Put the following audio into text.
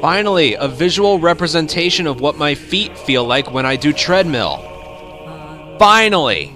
Finally, a visual representation of what my feet feel like when I do treadmill. Finally!